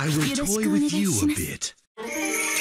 I will toy with you a bit.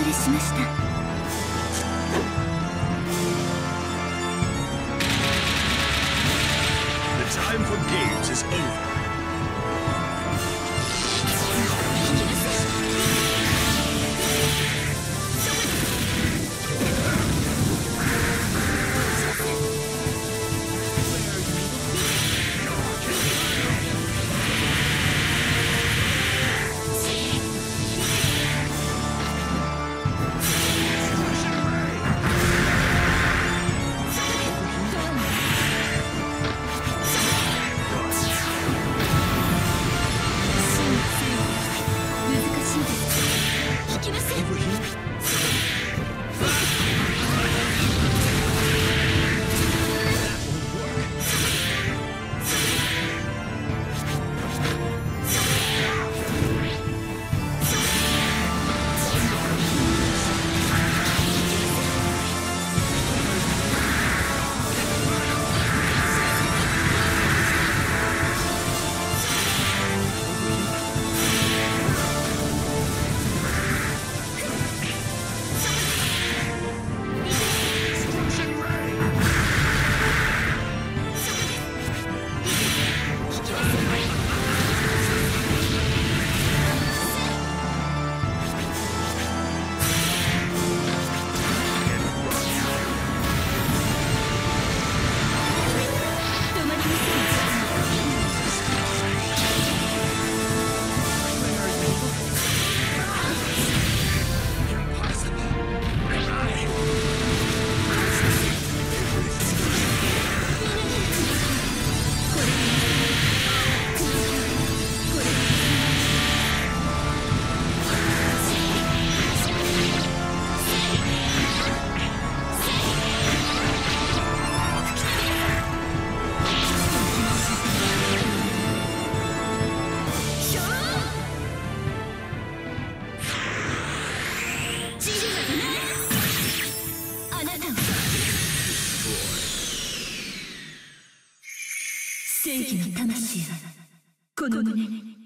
Where are you looking?お見それしました The time for games is over. Over 正義の魂はこの胸に。